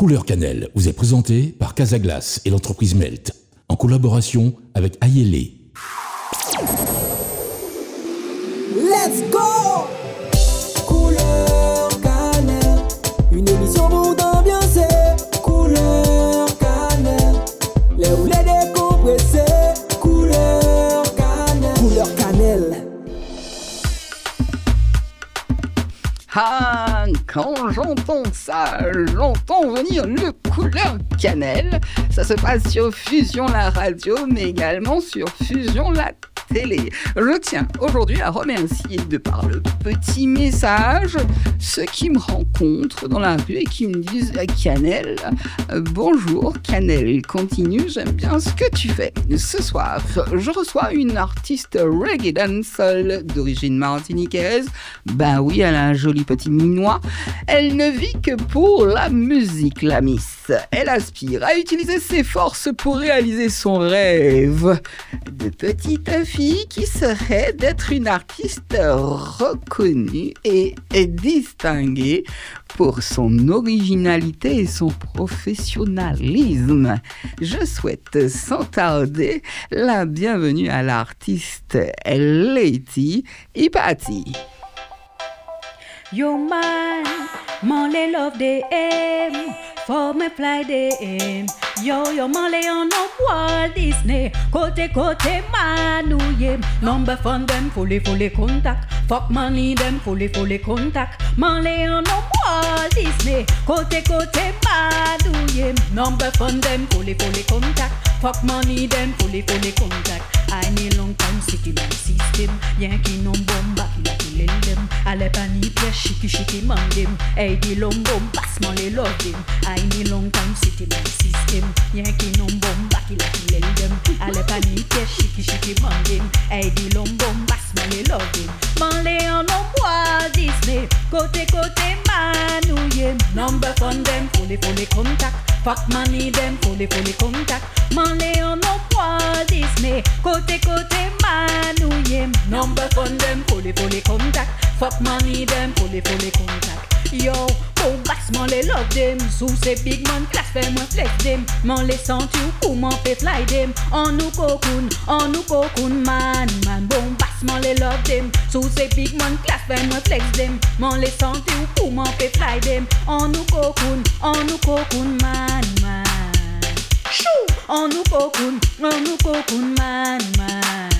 Couleur Cannelle vous est présenté par Casaglas et l'entreprise Melt, en collaboration avec Ayele. Let's go Couleur cannelle, une émission pour t'ambiancer. Couleur cannelle, les roulets décompressés. Couleur cannelle, couleur cannelle. Ah, quand j'entends ça, j'entends venir le couleur cannelle. Ça se passe sur Fusion la radio, mais également sur Fusion la Je tiens aujourd'hui à remercier de par le petit message ceux qui me rencontrent dans la rue et qui me disent euh, Cannelle, euh, bonjour Cannelle, continue, j'aime bien ce que tu fais. Ce soir, je reçois une artiste reggae dancehall d'origine martiniquaise. Ben oui, elle a un joli petit minois. Elle ne vit que pour la musique, la miss. Elle aspire à utiliser ses forces pour réaliser son rêve de petite fille qui serait d'être une artiste reconnue et, distinguée pour son originalité et son professionnalisme. Je souhaite sans tarder la bienvenue à l'artiste Lady Ipati. Yo man, les love de aim, for me fly de aim. Yo yo man les on no Walt Disney, côté côté man ou yem. Number fun them fully fully contact, fuck money them fully fully contact. Man les on no Walt Disney, côté côté man ou yem. Number fun them fully fully contact, fuck money them fully fully contact. I need long time city man system, Yankee no bomba la kill them. Ale pani pièce shiki shiki man them. Hey di long bomb pass man les love them. I need long time city man system, Yankee no bomba la kill them. Ale pani pièce shiki shiki man them. Hey di long bomb pass man les love them. Man les en bois Disney, côté côté man ou yem. Number fun them fully fully contact. Fuck money them fully fully contact. Man les en no bois Disney, côté côté man ou yem. Number fun them fully fully contact. Fuck money them fully fully contact. Yo, oh bass man les love them. Sous ces big man class fait moi flex them. Man les senti ou comment fait fly them. On nous cocoon, on nous cocoon man man. Bon bass man les love them. Sous ces big man class fait moi flex them. Man les senti ou comment fait fly them. On nous cocoon, on nous cocoon man man. Chou, on nous cocoon, on nous cocoon man man.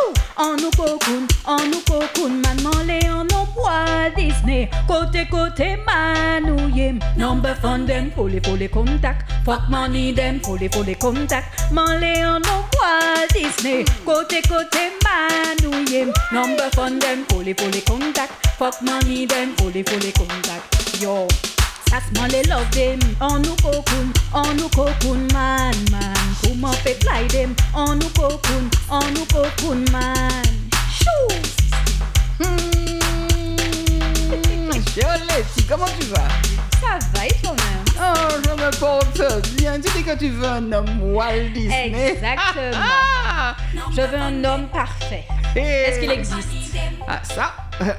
Chou, on nous cocoon, on nous cocoon man man les on nous bois Disney. Côté côté man ou yem. Number fun them fully fully contact. Fuck money them fully fully contact. Man les on nous bois Disney. Côté côté man ou yem. Number fun them fully fully contact. Fuck money them fully fully contact. Yo. Asman le love dem, an nou kokoun, an nou kokoun man man. Kouman pe fly dem, an nou kokoun, an nou kokoun man. Chou! Hmm, Chole, si, comment tu vas? Ça va et toi-même? Oh, je me porte bien. Tu dis que tu veux un homme Walt Disney. Exactement. Ah, Je veux un homme parfait. Et- Est-ce qu'il existe? Ah, ça,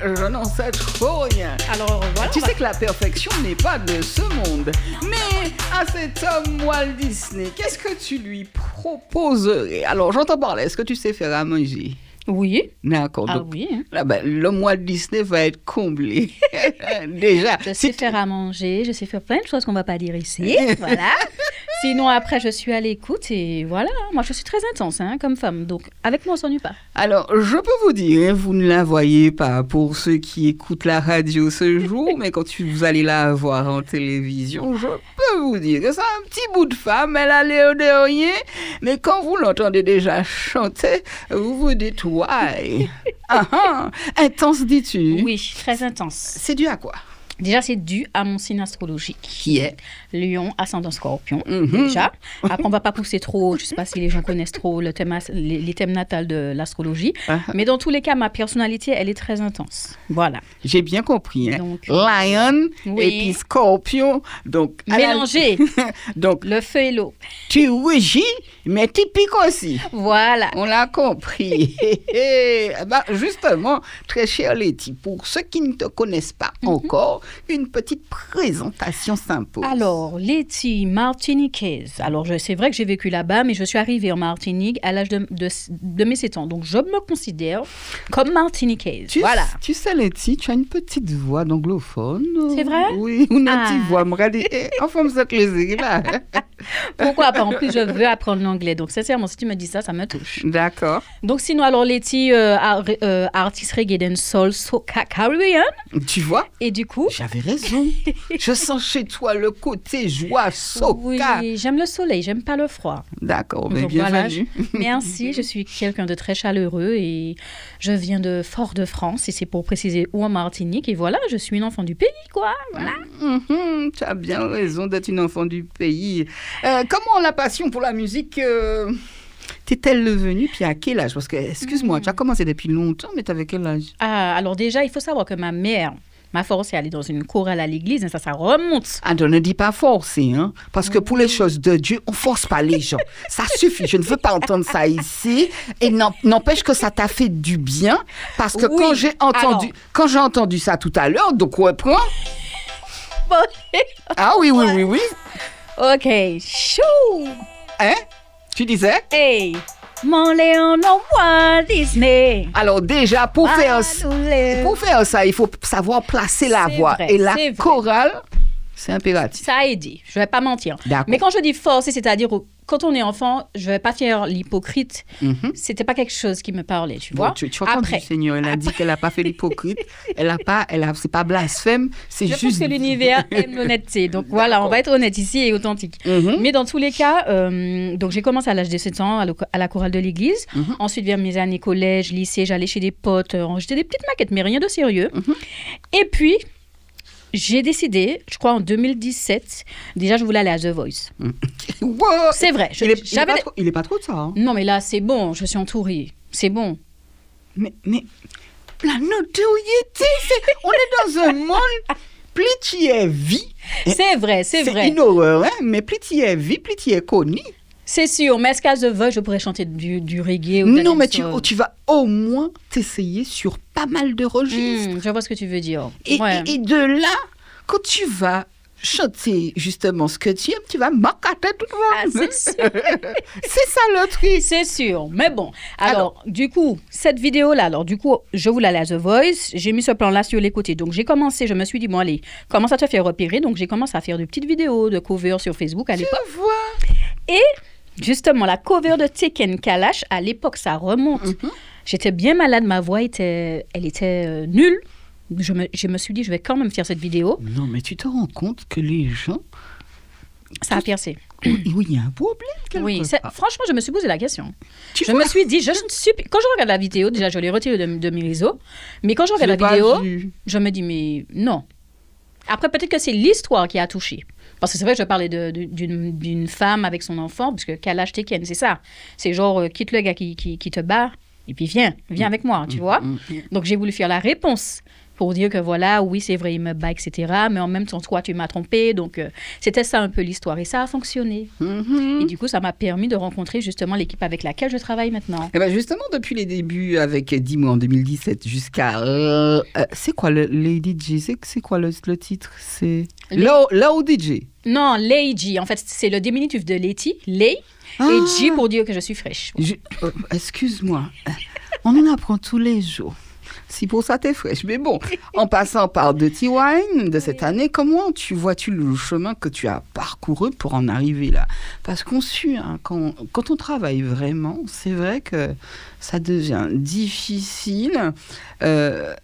je n'en sais trop rien. Alors voilà. Tu va- sais que la perfection n'est pas de ce monde. Mais à cet homme Walt Disney, qu'est-ce que tu lui proposerais? Alors, j'entends parler. Est-ce que tu sais faire à manger? Oui. D'accord. Ah oui. hein. là, ben, l'homme Walt Disney va être comblé. Déjà. Je sais faire à manger, je sais faire plein de choses qu'on va pas dire ici. voilà. Sinon, après, je suis à l'écoute et voilà. Moi, je suis très intense hein, comme femme. Donc, avec moi, on s'ennuie pas. Alors, je peux vous dire, hein, vous ne la voyez pas pour ceux qui écoutent la radio ce jour, mais quand vous allez la voir en télévision, je peux vous dire que c'est un petit bout de femme, elle a l'air de rien, mais quand vous l'entendez déjà chanter, vous vous dites, ouais, ah, ah, intense dis-tu? Oui, très intense. C'est dû à quoi? Déjà, c'est dû à mon signe astrologique. Qui est? Lion, ascendant scorpion, Mhm. déjà. Après, on va pas pousser trop, je sais pas si les gens connaissent trop le thème les, les thèmes natals de l'astrologie. Ah. Mais dans tous les cas, ma personnalité, elle est très intense. Voilà. J'ai bien compris. Hein? Donc- Lion Oui. et puis scorpion. Donc, à la- Mélanger donc, le feu et l'eau. tu rugis, mais tu piques aussi. Voilà. On l'a compris. Eh ben, justement, très chère Letty, pour ceux qui ne te connaissent pas Mhm. encore, une petite présentation s'impose. Alors, Letty, martiniquaise. Alors, c'est vrai que j'ai vécu là-bas, mais je suis arrivée en Martinique à l'âge de, de, de mes 7 ans. Donc, je me considère comme martiniquaise. tu, voilà. tu sais, Letty, tu as une petite voix d'anglophone. C'est vrai? Oui, une Ah. petite voix. Enfin, vous êtes les là. Pourquoi pas? En plus, je veux apprendre l'anglais. Donc, sincèrement, si tu me dis ça, ça me touche. D'accord. Donc, sinon, alors, Letty, euh, ar- euh, artiste reggae and soul, so ca- caribbean. Tu vois, Et du coup, j'avais raison. Je sens chez toi le côté joie, soca. oui, j'aime le soleil, j'aime pas le froid. D'accord, mais Donc, voilà, bienvenue. Merci, je suis quelqu'un de très chaleureux et je viens de Fort-de-France et c'est pour préciser où en Martinique. Et voilà, je suis une enfant du pays, quoi. Voilà. Mhm, tu as bien raison d'être une enfant du pays. Euh, comment la passion pour la musique euh, t'est-elle venue Puis à quel âge? Parce que, excuse-moi, Hmm. tu as commencé depuis longtemps, mais t'avais quel âge? Ah, alors déjà, il faut savoir que ma mère m'a forcé à aller dans une chorale à l'église et ça, ça remonte. Ah, ne dis pas forcer, hein, parce que pour les choses de Dieu, on force pas les gens. Ça suffit, je ne veux pas entendre ça ici. Et n'empêche que ça t'a fait du bien, parce que Oui, quand j'ai entendu, alors. quand j'ai entendu ça tout à l'heure, donc ouais, prends. Ah oui, oui, oui, oui. ok, chou! Hein? Tu disais? Hey! Mon Léon, non, Walt Disney! Alors déjà, pour faire Ah, les- Pour faire ça, il faut savoir placer la voix. vrai, Et la chorale, c'est impératif. Ça a aidé, je vais pas mentir. Mais quand je dis forcer, c'est-à-dire quand on est enfant, je vais pas faire l'hypocrite. Mhm. C'était pas quelque chose qui me parlait, tu Bon, vois. tu, tu Après, du Seigneur, elle a dit qu'elle n'a pas fait l'hypocrite. Elle a pas, elle a, c'est pas blasphème, c'est je juste. pense que l'univers aime l'honnêteté. Donc voilà, on va être honnête ici et authentique. Mhm. Mais dans tous les cas, euh, donc j'ai commencé à l'âge de 7 ans à la chorale de l'église. Mhm. Ensuite, vers mes années collège, lycée, j'allais chez des potes, euh, j'étais des petites maquettes, mais rien de sérieux. Mhm. Et puis, j'ai décidé, je crois en 2017, déjà je voulais aller à The Voice. C'est vrai, je- il, est, il est pas trop, il est pas trop de ça. hein. Non, mais là, c'est bon, je suis entourée. C'est bon. Mais, mais la notoriété, c'est- on est dans un monde. Plus tu es vie, C'est vrai, c'est vrai. une horreur, hein, mais plus tu es vie, plus tu es connu. C'est sûr, mais est-ce qu'à The Voice, je pourrais chanter du, du reggae ou Non, mais tu, dancehall tu vas au moins t'essayer sur pas mal de registres. Hmm, je vois ce que tu veux dire. Et, Ouais. et- et de là, quand tu vas chanter justement ce que tu aimes, tu vas m'accater tout Ah, le monde. c'est sûr. C'est ça le truc. C'est sûr, mais bon. Alors, du coup, cette vidéo-là, alors du coup, je voulais aller à The Voice, j'ai mis ce plan-là sur les côtés. Donc, j'ai commencé, je me suis dit, bon, allez, commence à te faire repérer. Donc, j'ai commencé à faire de petites vidéos de cover sur Facebook à l'époque. Tu vois Justement, la cover de Tekken Kalash, à l'époque, ça remonte. J'étais bien malade, ma voix était, elle était euh, nulle. Je me, je me suis dit, je vais quand même faire cette vidéo. Non, mais tu te rends compte que les gens. Ça a percé. Oui, il y a un problème. Oui, franchement, je me suis posé la question. Tu Je me suis dit, je ne suis Quand je regarde la vidéo, déjà, je l'ai retirée de, de mes réseaux. Mais quand je regarde la vidéo, vu. je me dis, mais non. Après, peut-être que c'est l'histoire qui a touché. Parce que c'est vrai je parlais d'une femme avec son enfant, parce que Kalash Teken, c'est ça. C'est genre, euh, quitte le gars qui, qui, qui te bat, et puis viens, viens avec moi, tu vois. Mm, mm. Donc, j'ai voulu faire la réponse pour dire que voilà, oui, c'est vrai, il me bat, etc. Mais en même temps, toi, tu m'as trompé. Donc, euh, c'était ça un peu l'histoire. Et ça a fonctionné. Mhm. Et du coup, ça m'a permis de rencontrer justement l'équipe avec laquelle je travaille maintenant. Eh ben justement, depuis les débuts avec Dis-moi en 2017 jusqu'à. euh, euh, c'est quoi le Lady J? C'est c'est quoi le, le titre? C'est. Les- Low, Low DJ. Non, Lay G. En fait, c'est le diminutif de Letty, Lay, Ah. et G pour dire que je suis fraîche. Je- euh, Excuse-moi. On en apprend tous les jours. Si pour ça t'es fraîche. Mais bon, en passant par Dirty Wine de cette année, comment tu vois-tu le chemin que tu as parcouru pour en arriver là? Parce qu'on suit, hein, quand, quand on travaille vraiment, c'est vrai que ça devient difficile. euh,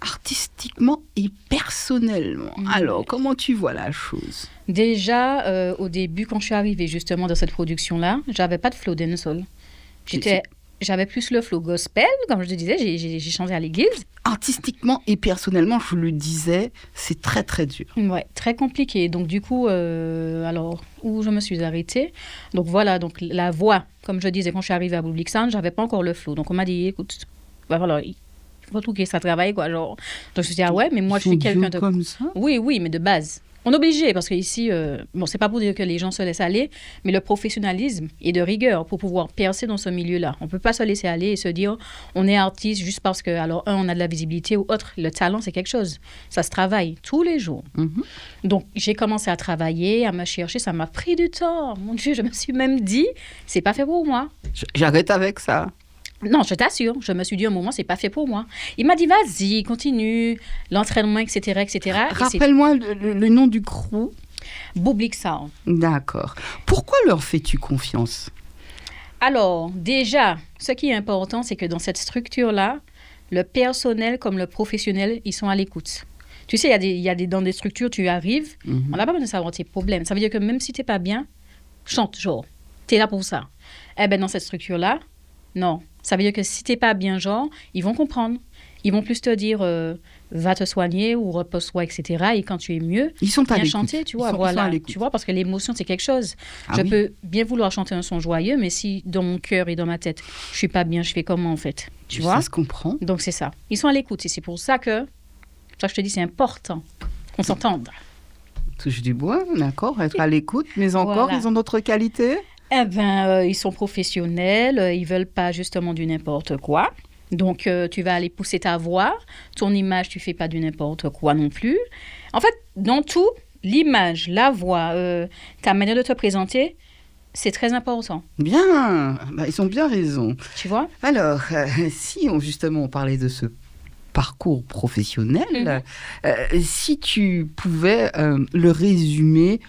artistiquement et personnellement. Mhm. Alors, comment tu vois la chose? Déjà, euh, au début, quand je suis arrivée justement dans cette production-là, j'avais pas de flow dancehall. J'étais, j'avais plus le flow gospel, comme je te disais, j'ai, chanté à l'église. Artistiquement et personnellement, je le disais, c'est très très dur. Ouais, très compliqué. Donc du coup, euh, alors où je me suis arrêtée? Donc voilà, donc la voix, comme je disais quand je suis arrivée à Public Sound, j'avais pas encore le flow. Donc on m'a dit, écoute, bah, tout que ça travaille quoi. Genre, donc je me suis dit ah ouais, mais moi je suis quelqu'un de comme ça. Oui, oui, mais de base. On est obligé, parce qu'ici, euh, bon, c'est pas pour dire que les gens se laissent aller, mais le professionnalisme est de rigueur pour pouvoir percer dans ce milieu-là. On peut pas se laisser aller et se dire, on est artiste juste parce que, alors, un, on a de la visibilité ou autre. Le talent, c'est quelque chose. Ça se travaille tous les jours. Mhm. Donc, j'ai commencé à travailler, à me chercher. Ça m'a pris du temps. Mon Dieu, je me suis même dit, c'est pas fait pour moi. J'arrête avec ça. Non, je t'assure, je me suis dit un moment, c'est pas fait pour moi. Il m'a dit, vas-y, continue, l'entraînement, etc., etc. Rappelle-moi le, le- le nom du crew. Public Sound. D'accord. Pourquoi leur fais-tu confiance? Alors, déjà, ce qui est important, c'est que dans cette structure-là, le personnel comme le professionnel, ils sont à l'écoute. Tu sais, il y a des, il y a des, dans des structures, tu arrives, Mhm. on n'a pas besoin de savoir tes problèmes. Ça veut dire que même si tu n'es pas bien, chante, genre, tu es là pour ça. Eh bien, dans cette structure-là, non. Ça veut dire que si tu n'es pas bien, genre, ils vont comprendre. Ils vont plus te dire, euh, va te soigner ou repose-toi, etc. Et quand tu es mieux, Ils sont bien chanter, tu vois, sont- voilà. Tu vois, parce que l'émotion, c'est quelque chose. Ah je oui. peux bien vouloir chanter un son joyeux, mais si dans mon cœur et dans ma tête, je suis pas bien, je fais comment en fait? Tu vois? Ça se comprend. Donc c'est ça. Ils sont à l'écoute et c'est pour ça que, ça je te dis, c'est important qu'on s'entende. Touche du bois, d'accord, être à l'écoute, mais encore, Voilà. ils ont d'autres qualités? Eh ben, euh, ils sont professionnels, euh, ils veulent pas justement du n'importe quoi. Donc, euh, tu vas aller pousser ta voix. Ton image, tu fais pas du n'importe quoi non plus. En fait, dans tout, l'image, la voix, ta manière de te présenter, c'est très important. Bien, Bah, ils ont bien raison. Tu vois? Alors, si on, justement on parlait de ce parcours professionnel, Mhm. si tu pouvais le résumer,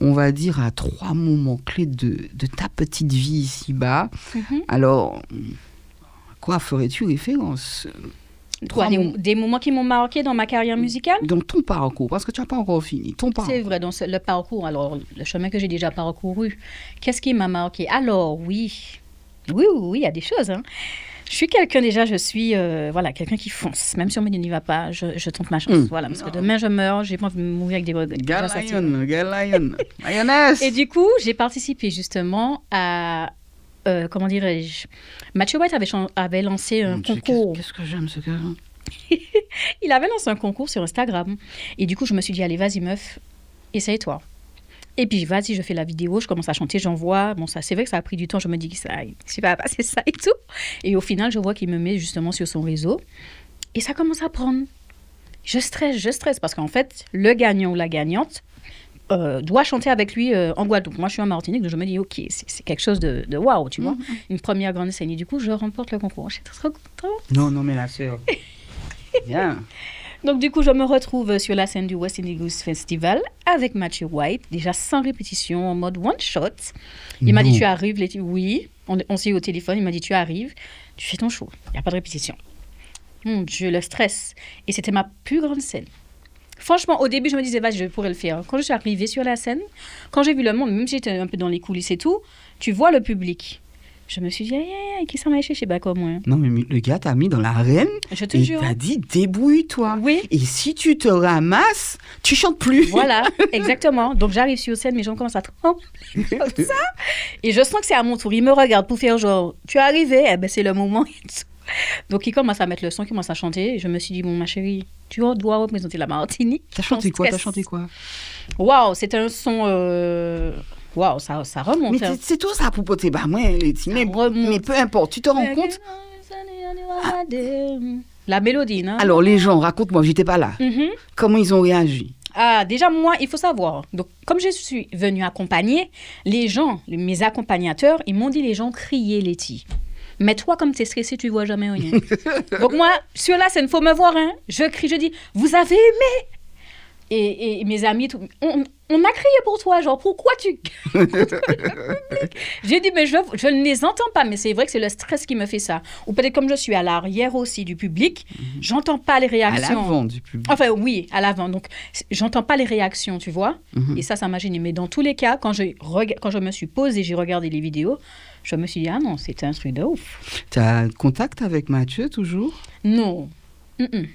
on va dire, à trois moments clés de, de ta petite vie ici-bas, Mhm. alors, quoi ferais-tu référence Quoi, des, moments. des moments qui m'ont marqué dans ma carrière musicale? Dans ton parcours Parce que tu n'as pas encore fini. Ton parcours. C'est vrai, dans le parcours, alors le chemin que j'ai déjà parcouru, qu'est-ce qui m'a marqué? Alors, oui, oui, oui, oui, il y a des choses. hein. Je suis quelqu'un déjà, je suis euh, voilà quelqu'un qui fonce. Même si on me dit n'y va pas, je, je tente ma chance. Mm. Voilà, parce que demain je meurs, j'ai pas envie de mourir avec des mayonnaise. Et du coup, j'ai participé justement à euh, comment dirais-je Mathieu White avait, lancé un Dieu, concours. Qu'est-ce qu'est-ce que j'aime ce gars Il avait lancé un concours sur Instagram. Et du coup, je me suis dit, allez, vas-y, meuf, essaye-toi. Et puis, vas-y, je fais la vidéo, je commence à chanter, j'envoie. Bon, ça, c'est vrai que ça a pris du temps. Je me dis que ça, c'est pas passer ça et tout. Et au final, je vois qu'il me met justement sur son réseau. Et ça commence à prendre. Je stresse, je stresse. Parce qu'en fait, le gagnant ou la gagnante euh, doit chanter avec lui euh, en Guadeloupe. Moi, je suis en Martinique, donc je me dis, OK, c'est c'est quelque chose de, de waouh, tu vois. Une première grande scène. Et du coup, je remporte le concours. J'étais trop contente. Non, non, mais la sœur. Bien. Donc, du coup, je me retrouve sur la scène du West Indies Festival avec Matthew White, déjà sans répétition, en mode one shot. Il m'a dit. Tu arrives Oui, on, on s'est eu au téléphone. Il m'a dit Tu arrives, tu fais ton show. Il n'y a pas de répétition. Mon Dieu, le stress. Et c'était ma plus grande scène. Franchement, au début, je me disais, vas-y, je pourrais le faire. Quand je suis arrivée sur la scène, quand j'ai vu le monde, même si j'étais un peu dans les coulisses et tout, tu vois le public. Je me suis dit, aïe, aïe, aïe, qui s'en va chercher bah, comme moi Non, mais le gars t'a mis dans l'arène Je te et jure. t'a dit débrouille-toi. Oui. Et si tu te ramasses, tu chantes plus. Voilà, exactement. Donc j'arrive sur scène, mes gens commencent à trembler comme ça. Et je sens que c'est à mon tour. Ils me regardent pour faire genre, tu es arrivé, eh ben, c'est le moment. et tout. Donc ils commencent à mettre le son, ils commencent à chanter. Et je me suis dit, bon, ma chérie, tu dois représenter la Martinique. T'as chanté quoi? T'as chanté quoi? Waouh, c'était un son. euh, Waouh, ça, ça remonte. Mais hein. c'est- c'est tout ça pour poter. Bah, moi, petits, mais, peu importe, tu te rends compte? La mélodie, non Alors, les gens, raconte-moi, j'étais pas là. Mhm. Comment ils ont réagi? Ah, déjà, moi, il faut savoir. Donc, comme je suis venue accompagner, les gens, mes accompagnateurs, ils m'ont dit les gens criaient Letty. Mais toi, comme tu es stressé, tu vois jamais rien. Donc, moi, sur la scène, faut me voir. Hein. Je crie, je dis Vous avez aimé et, et mes amis, tout, on, on a crié pour toi, genre, pourquoi tu. J'ai dit, mais je, je ne les entends pas, mais c'est vrai que c'est le stress qui me fait ça. Ou peut-être comme je suis à l'arrière aussi du public, j'entends pas les Mhm. À réactions. l'avant du public. Enfin, oui, à l'avant. Donc, j'entends pas les réactions, tu vois? Mhm. Et ça, ça m'a gêné. Mais dans tous les cas, quand je, quand je me suis posée, j'ai regardé les vidéos, je me suis dit, ah non, c'était un truc de ouf. T'as contact avec Mathieu toujours? Non. Mm-mm.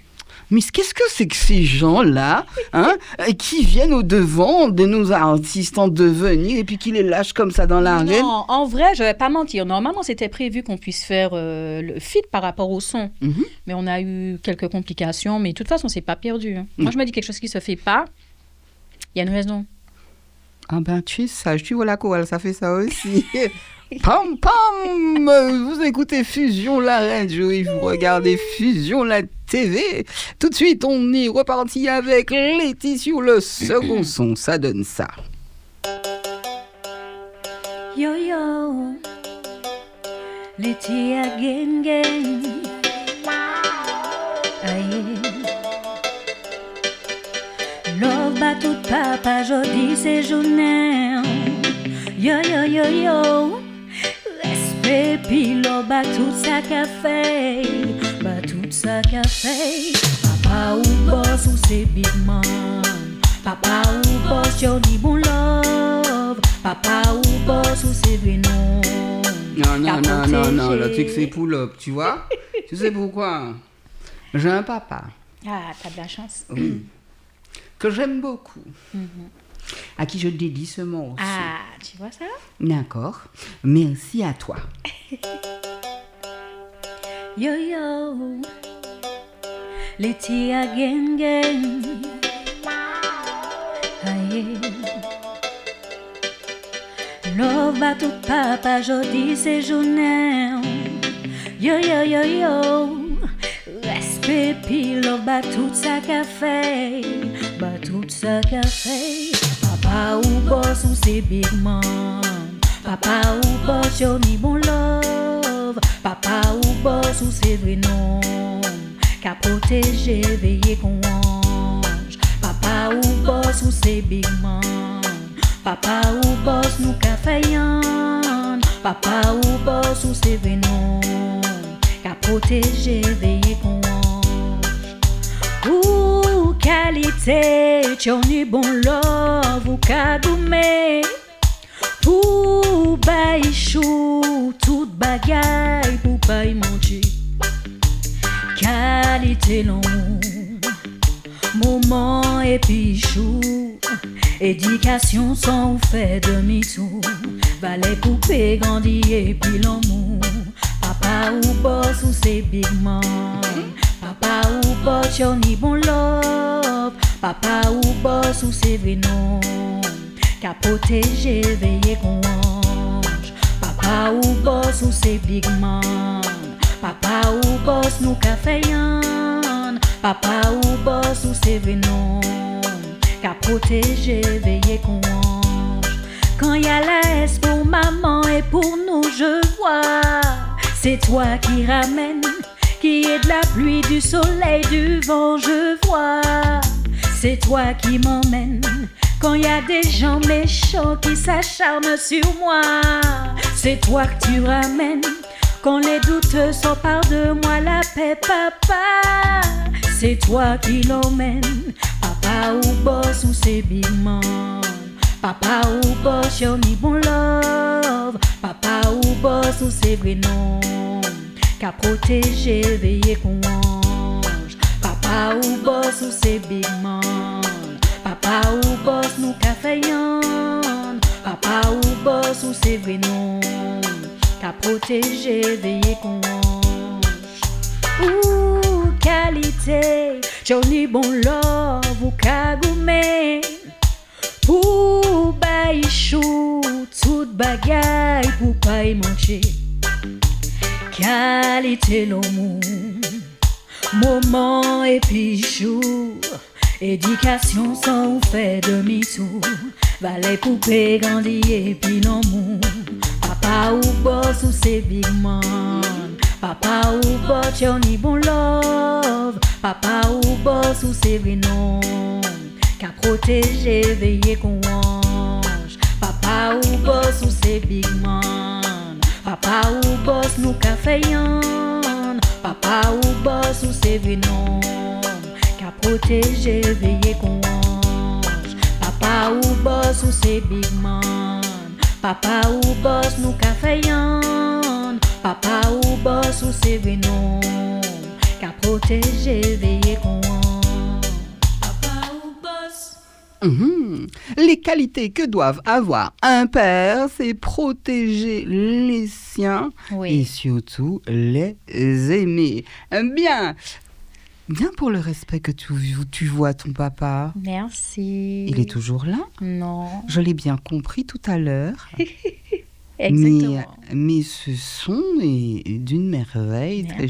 Mais qu'est-ce que c'est que ces gens-là hein, qui viennent au devant de nos artistes en devenir et puis qui les lâchent comme ça dans l'arène Non, en vrai, je vais pas mentir. Normalement, c'était prévu qu'on puisse faire euh, le fit par rapport au son. Mhm. Mais on a eu quelques complications. Mais de toute façon, c'est pas perdu. hein. Moi, je me dis quelque chose qui se fait pas. Il y a une raison. Ah ben, tu es sage, tu vois la chorale, ça fait ça aussi. pam pam Vous écoutez Fusion la radio et vous regardez Fusion la TV. Tout de suite, on est reparti avec Laetitia, le second son, ça donne ça. Yo yo, Letty again. Love bat tout papa, jodi c'est journée. Yo yo yo yo. Respect puis love bat tout ça café. Bat tout ça café. Papa ou boss ou c'est big man. Papa ou boss, yo ni bon love. Papa ou boss ou c'est vrai non. Non, non, non, non, non, le truc c'est pull-up, tu vois Tu sais pourquoi? J'ai un papa Ah, t'as de la chance. oui, que j'aime beaucoup, à qui je dédie ce morceau. Ah, tu vois ça? D'accord. Merci à toi. Yo yo, Letty again again. Aïe. Love bat tout papa, jodi c'est journée. Yo yo yo yo. Respect puis love bat tout ça café. Bat tout ça café. Papa ou boss ou c'est big man. Papa ou boss, yo ni bon love. Papa ou boss ou c'est vrai non. Qu'à protéger, veiller qu'on ange. Papa ou boss ou c'est big man. Papa ou boss nous qu'a fait yan. Papa ou boss ou vrai non. Qu'à protéger, veiller qu'on ange. Ou qualité, tchoni bon love ou kadoumé. Pou bay chou, tout bagay pou bay manger. Qualité long, moment et puis chou. Éducation sans ou fait demi-tour. Valet coupé, grandi et puis l'amour. Papa ou boss ou c'est big man. Papa ou boss, yo ni bon love. Papa ou boss ou c'est vrai non. Protéger, veiller qu'on ange. Papa ou boss ou c'est big man. Papa ou boss fait yan. Papa ou boss ou c'est vrai non. Qu'à protéger, veiller qu'on ange. Quand y a la S pour maman et pour nous, je vois. C'est toi qui ramène, qui est de la pluie, du soleil, du vent, je vois. C'est toi qui m'emmène. Quand y a des gens méchants qui s'acharnent sur moi, c'est toi que tu ramènes. Quand les doutes s'emparent de moi, la paix, papa, c'est toi qui l'emmène. Papa ou boss ou c'est. Papa ou boss, yo ni bon love. Papa ou boss ou c'est vrai. Qu'à protéger, veiller qu'on ange. Papa ou boss ou c'est big man. Papa ou boss fait yan. Papa ou boss ou c'est vrai non. Qu'à protéger, veiller qu'on ange. Ou qualité, Johnny bon love ou kagoumé. Pou bay chou, tout bagay pou pa y manche. Qualité l'amour, moment et puis jour. Éducation sans ou fait demi-tour. Valet poupée grandi et puis l'amour. Papa ou boss ou c'est big. Papa ou boss, yo ni bon love. Papa ou boss ou c'est vrai non. Qu'à protéger, veiller qu'on ange. Papa ou boss ou c'est big. Papa ou bos nou ka feyan Papa ou bos nou se venon Ka proteje veye kon anj Papa ou bos nou se bigman Papa ou bos nou ka feyan Papa ou bos nou se venon Ka proteje veye kon anj Mhm. Les qualités que doivent avoir un père, c'est protéger les siens Oui. et surtout les aimer. Bien. bien pour le respect que tu, tu vois ton papa. Merci. Il est toujours là Non. Je l'ai bien compris tout à l'heure. Exactement. Mais, mais ce son est d'une merveille, très Merci.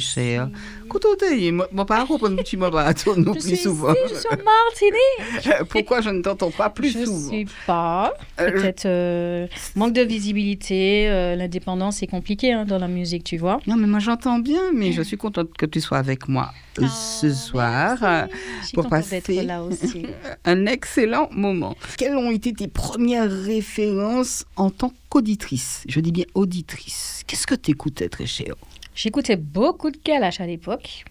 non Je plus suis souvent. ici, je suis en Martinique. Pourquoi je ne t'entends pas plus je souvent? sais pas. Euh, Peut-être euh, manque de visibilité, euh, l'indépendance, c'est compliqué hein, dans la musique, tu vois. Non, mais moi j'entends bien, mais je suis contente que tu sois avec moi euh, ce soir. merci. Suis pour passer- là aussi. Un excellent moment. Quelles ont été tes premières références en tant qu'auditrice? Je dis bien auditrice. Qu'est-ce que tu écoutais, très cher? J'écoutais beaucoup de Kalash à l'époque,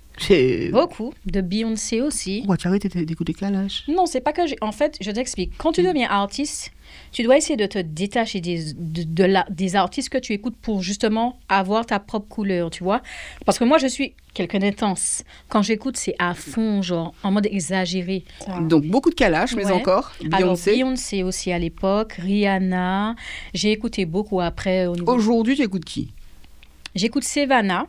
beaucoup de Beyoncé aussi. Pourquoi tu arrêtes d'écouter Kalash? Non, c'est pas que j'ai. En fait, je t'explique. Quand tu deviens artiste, tu dois essayer de te détacher des, de, de la- des artistes que tu écoutes pour justement avoir ta propre couleur, tu vois. Parce que moi, je suis quelqu'un d'intense. Quand j'écoute, c'est à fond, genre, en mode exagéré. Donc beaucoup de Kalash, mais Ouais. encore Alors, Beyoncé. Beyoncé aussi à l'époque, Rihanna. J'ai écouté beaucoup après. Au niveau... Aujourd'hui, tu écoutes qui? J'écoute Savannah.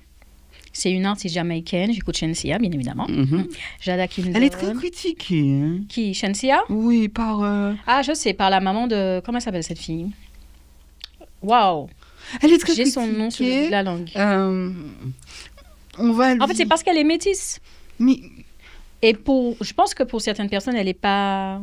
C'est une artiste jamaïcaine. J'écoute Shensia, bien évidemment. Mhm. Jada. Elle est très critiquée. hein. Qui Shensia Oui, par. euh, Ah, je sais, par la maman de. Comment elle s'appelle cette fille? Waouh Elle est très J'ai son nom sur le la langue. Euh, On va. En fait, c'est parce qu'elle est métisse. Mais Et pour, je pense que pour certaines personnes, elle est pas.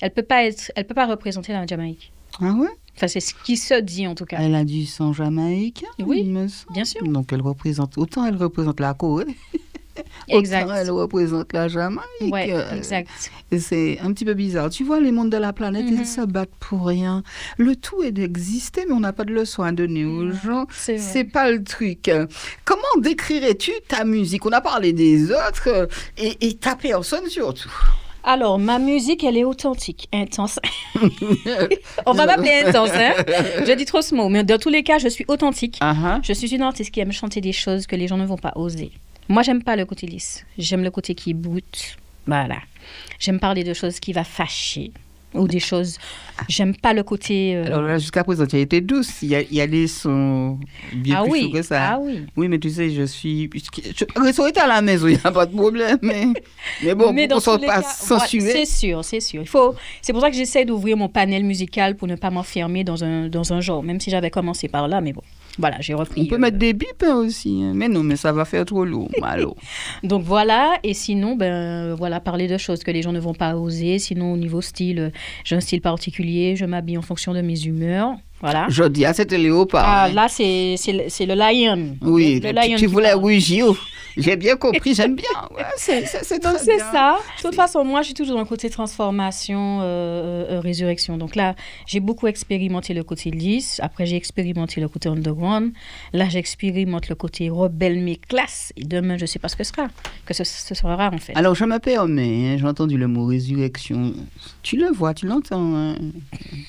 Elle peut pas être. Elle peut pas représenter la Jamaïque. ah ouais? Enfin, c'est ce qui se dit en tout cas. Elle a du sang jamaïcain. Oui, il me semble. bien sûr. Donc elle représente autant elle représente la Corée, Exact. autant elle représente la Jamaïque. Ouais, Euh, exact. C'est un petit peu bizarre. Tu vois, les mondes de la planète, Mhm. ils se battent pour rien. Le tout est d'exister, mais on n'a pas de leçon à donner aux gens. C'est pas le truc. Comment décrirais-tu ta musique? On a parlé des autres euh, et, et ta personne surtout. Alors, ma musique, elle est authentique, intense. On va m'appeler intense, hein Je dis trop ce mot, mais dans tous les cas, je suis authentique. Ah ah. Je suis une artiste qui aime chanter des choses que les gens ne vont pas oser. Moi, j'aime pas le côté lisse. J'aime le côté qui boot. Voilà. J'aime parler de choses qui va fâcher ou des choses. J'aime pas le côté. euh, Alors là, jusqu'à présent, tu as été douce. Il y a, il y a des sons bien ah plus oui. chauds que ça. Ah oui. Oui, mais tu sais, je suis. Je reste à la maison, il n'y a pas de problème. Mais, mais bon, Mais soit les pas cas, voilà, c'est sûr, c'est sûr. Il faut. C'est pour ça que j'essaie d'ouvrir mon panel musical pour ne pas m'enfermer dans un dans un genre, même si j'avais commencé par là, mais bon. Voilà, j'ai repris. On peut euh, mettre des bips hein, aussi. hein. Mais non, mais ça va faire trop lourd. Malo. Donc voilà, et sinon, ben voilà, parler de choses que les gens ne vont pas oser. Sinon, au niveau style, euh, j'ai un style particulier, je m'habille en fonction de mes humeurs. Voilà. Je dis, ah, c'était léopard. Ah, hein. là, c'est le, lion. oui, le, le tu, lion tu qui voulais rougir. J'ai bien compris, j'aime bien. Ouais, c'est c'est- c'est ça. De toute façon, moi, je suis toujours dans le côté transformation, euh, euh, résurrection. Donc là, j'ai beaucoup expérimenté le côté lisse. Après, j'ai expérimenté le côté underground. Là, j'expérimente le côté rebelle mais classe. Et demain, je sais pas ce que ce sera. Que ce, ce sera en fait. Alors, je me permets, hein, j'ai entendu le mot résurrection. Tu le vois, tu l'entends, hein.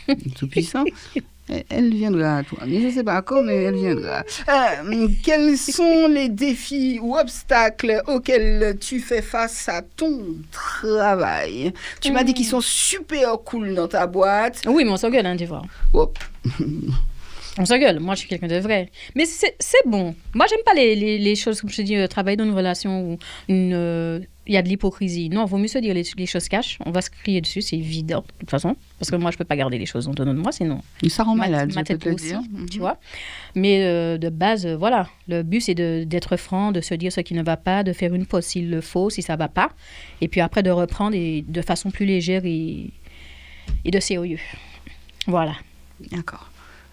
Tout-Puissant. Elle- Elle viendra à toi. Mais je ne sais pas quand, mais elle viendra. Euh, quels sont les défis ou obstacles auxquels tu fais face à ton travail? Tu m'as dit qu'ils sont super cool dans ta boîte. Oui, mais on s'engueule, hein, tu vois. Oh, On s'engueule. Moi, je suis quelqu'un de vrai. Mais c'est bon. Moi, j'aime pas les, les, les choses, comme je te dis, euh, travailler dans une relation où une, euh, il y a de l'hypocrisie. Non, il vaut mieux se dire les, les choses cash. On va se crier dessus, c'est évident, de toute façon. Parce que moi, je peux pas garder les choses en dedans de moi, sinon. ça rend ma- malade, ma je peux tête te aussi, dire. tu vois. Mais euh, de base, euh, voilà. Le but, c'est d'être franc, de se dire ce qui ne va pas, de faire une pause s'il le faut, si ça va pas. Et puis après, de reprendre et, de façon plus légère et, et de sérieux. Voilà. D'accord.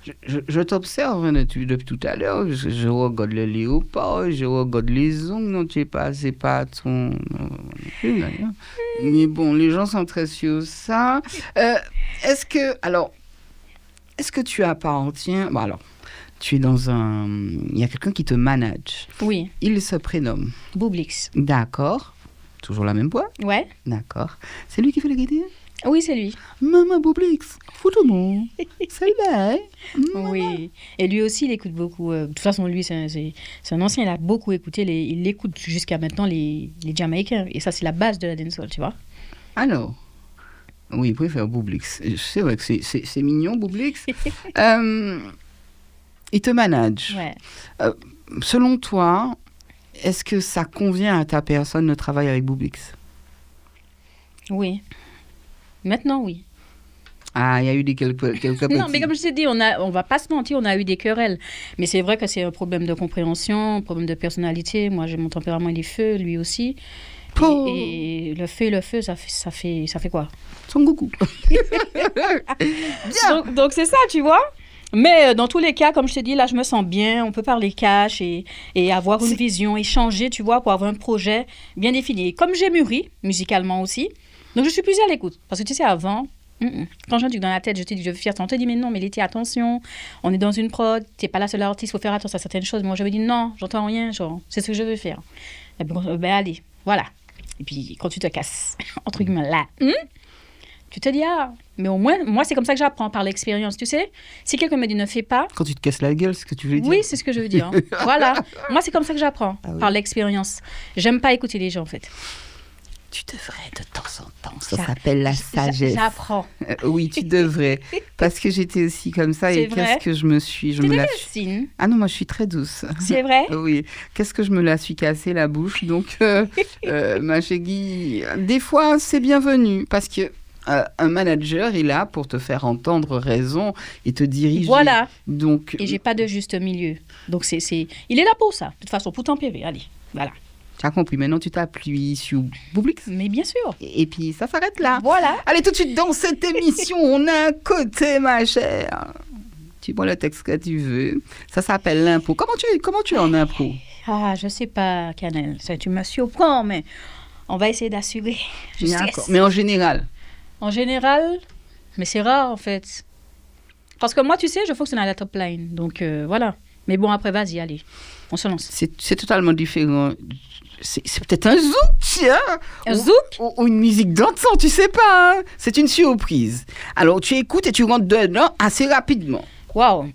Je, je- je t'observe depuis, depuis tout à l'heure. Je, je regarde le léopard, je regarde les ongles. Non, tu es pas, c'est pas ton. non plus, d'ailleurs. Mais bon, les gens sont très sur ça. Euh, est-ce que. Alors, est-ce que tu appartiens. Bon, alors, tu es dans un. Il y a quelqu'un qui te manage. Oui, Il se prénomme. Boublix. D'accord. Toujours la même voix Ouais. D'accord. C'est lui qui fait les guider Oui, c'est lui. Maman Boublix, photo-moi. C'est bien. Oui. Et lui aussi, il écoute beaucoup. euh, de toute façon, lui, c'est un, un ancien. Il a beaucoup écouté. Les, il écoute jusqu'à maintenant les, les Jamaïcains. Et ça, c'est la base de la dancehall, tu vois. Alors, oui, il préfère Boublix. C'est vrai que c'est- mignon, Boublix. Euh, il te manage. Ouais. Selon toi, est-ce que ça convient à ta personne le travail avec Boublix Oui. Maintenant, oui. Ah, il y a eu des quelques, quelques Non, mais comme je t'ai dit, on a, on va pas se mentir, on a eu des querelles. Mais c'est vrai que c'est un problème de compréhension, un problème de personnalité. Moi, j'ai mon tempérament, il est feu, lui aussi. Oh. Et, et le feu, le feu, ça fait, ça fait, ça fait quoi? Son coucou. Donc, donc c'est ça, tu vois. Mais euh, dans tous les cas, comme je te dis, là, je me sens bien. On peut parler cash et, et avoir une vision, échanger, tu vois, pour avoir un projet bien défini. Et comme j'ai mûri, musicalement aussi, donc je suis plus à l'écoute. Parce que tu sais, avant, mm, mm, quand j'ai un truc dans la tête, je te dis, je veux faire ça. On te dit, mais non, mais Letty, attention, on est dans une prod, t'es pas la seule artiste, faut faire attention à certaines choses. Moi, je me dis, non, j'entends rien, genre, c'est ce que je veux faire. Et euh, ben allez, voilà. Et puis, quand tu te casses, entre guillemets, là, hum, tu te dis, ah, mais au moins, moi, c'est comme ça que j'apprends par l'expérience, tu sais. Si quelqu'un me dit ne fais pas, Quand tu te casses la gueule, c'est ce que tu veux dire oui, c'est ce que je veux dire. voilà. Moi, c'est comme ça que j'apprends, Ah oui. par l'expérience. J'aime pas écouter les gens, en fait. Tu devrais de temps en temps. Ça s'appelle la sagesse. J'apprends. Euh, oui, tu devrais. Parce que j'étais aussi comme ça et qu'est-ce que je me suis. Je me la signe Ah non, moi je suis très douce. C'est vrai Oui, qu'est-ce que je me la suis cassée la bouche? Donc, euh, euh, ma chérie, des fois c'est bienvenu parce que euh, un manager est là pour te faire entendre raison et te diriger. Voilà. Donc, Et j'ai pas de juste milieu. Donc, c'est, c'est... il est là pour ça. De toute façon, pour tempérer. Allez, voilà. Tu as compris. Maintenant, tu t'appuies sur Boublix Mais bien sûr. et, et puis ça s'arrête là. Voilà. Allez, tout de suite dans cette émission, on a un côté, ma chère. Tu prends le texte que tu veux. Ça s'appelle l'impro. Comment tu, comment tu es en impro? Ah, je sais pas, Canel. Ça, tu me surprends, mais on va essayer d'assurer. Mais en général, En général, mais c'est rare en fait. Parce que moi, tu sais, je fonctionne à la top line. Donc euh, voilà. Mais bon, après, vas-y, allez. On se lance. c'est totalement différent. C'est peut-être un zouk, tiens Un Ou- zouk ou, ou une musique dansante, tu sais pas. hein. C'est une surprise. Alors, tu écoutes et tu rentres dedans assez rapidement. Waouh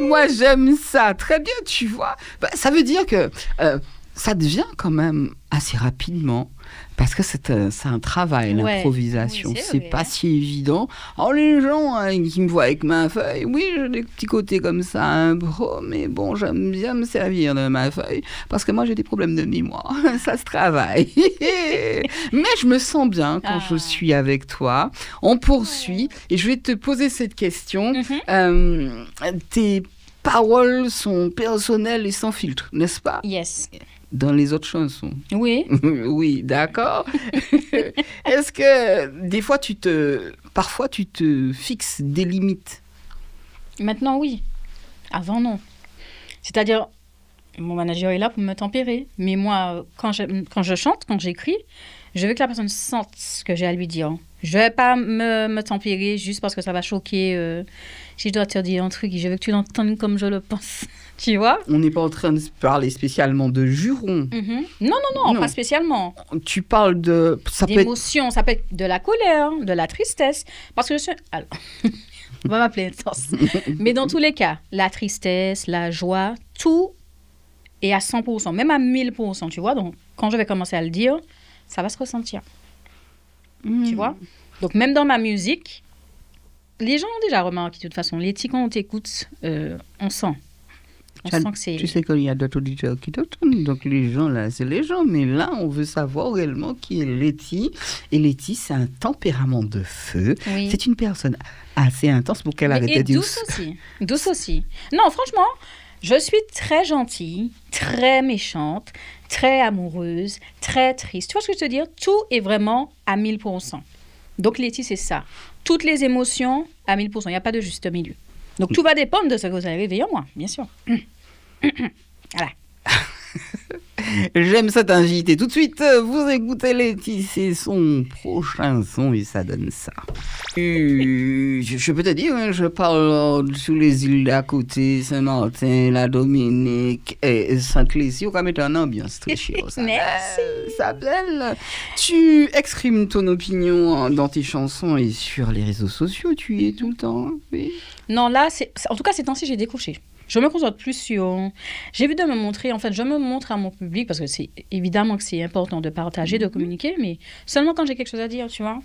moi, j'aime ça. Très bien, tu vois. Bah, ça veut dire que euh, ça devient quand même assez rapidement. Parce que c'est un, c'est un travail, Ouais. l'improvisation. Oui, c'est pas si évident. Alors, les gens hein, qui me voient avec ma feuille, oui, j'ai des petits côtés comme ça, un pro, mais bon, j'aime bien me servir de ma feuille. Parce que moi, j'ai des problèmes de mémoire. ça se travaille. mais je me sens bien quand je Ah. suis avec toi. On poursuit. Et je vais te poser cette question. Mhm. Euh, tes paroles sont personnelles et sans filtre, n'est-ce pas? Yes. Dans les autres chansons. Oui. oui, d'accord. Est-ce que des fois tu te, parfois tu te fixes des limites? Maintenant, oui. Avant, non. C'est-à-dire, mon manager est là pour me tempérer. Mais moi, quand je, quand je chante, quand j'écris, je veux que la personne sente ce que j'ai à lui dire. Je ne vais pas me, me tempérer juste parce que ça va choquer. euh, je dois te dire un truc, je veux que tu l'entendes comme je le pense. tu vois On n'est pas en train de parler spécialement de jurons. Mhm. Non, non, non, Non. pas spécialement. Tu parles de, ça peut être ça peut être de la colère, de la tristesse. Parce que je suis. Alors, on va m'appeler intense. Mais dans tous les cas, la tristesse, la joie, tout est à 100%, même à 1000%, tu vois. Donc, quand je vais commencer à le dire, ça va se ressentir, Hmm. tu vois? Donc, même dans ma musique, les gens ont déjà remarqué, de toute façon. Les petits, quand on t'écoute, euh, on sent. On sent que c'est. Tu sais qu'il y a d'autres auditeurs qui t'entendent, donc les gens là, c'est les gens, mais là, on veut savoir réellement qui est Letty. Et Letty, c'est un tempérament de feu. Oui. C'est une personne assez intense pour qu'elle arrête de dire douce aussi. Douce aussi. Non, franchement, je suis très gentille, très méchante, très amoureuse, très triste. Tu vois ce que je veux te dire? Tout est vraiment à 1000%. Donc, Letty, c'est ça. Toutes les émotions à 1000%. Il n'y a pas de juste milieu. Donc, tout va dépendre de ce que vous allez réveiller en moi, bien sûr. Voilà. J'aime cet invité. Tout de suite, euh, vous écoutez c'est son prochain son et ça donne ça. Euh, je, peux te dire, hein, je parle euh, tous les îles d'à côté, Saint-Martin, la Dominique et Sainte-Lucie. On va mettre une ambiance très chère. Merci. Ça belle. Tu exprimes ton opinion hein, dans tes chansons et sur les réseaux sociaux. Tu y es tout le temps. Oui. Non, là, en tout cas, ces temps-ci, j'ai décroché. Je me concentre plus sur. J'ai vu de me montrer, en fait, je me montre à mon public parce que c'est évidemment que c'est important de partager, de communiquer, mais seulement quand j'ai quelque chose à dire, tu vois.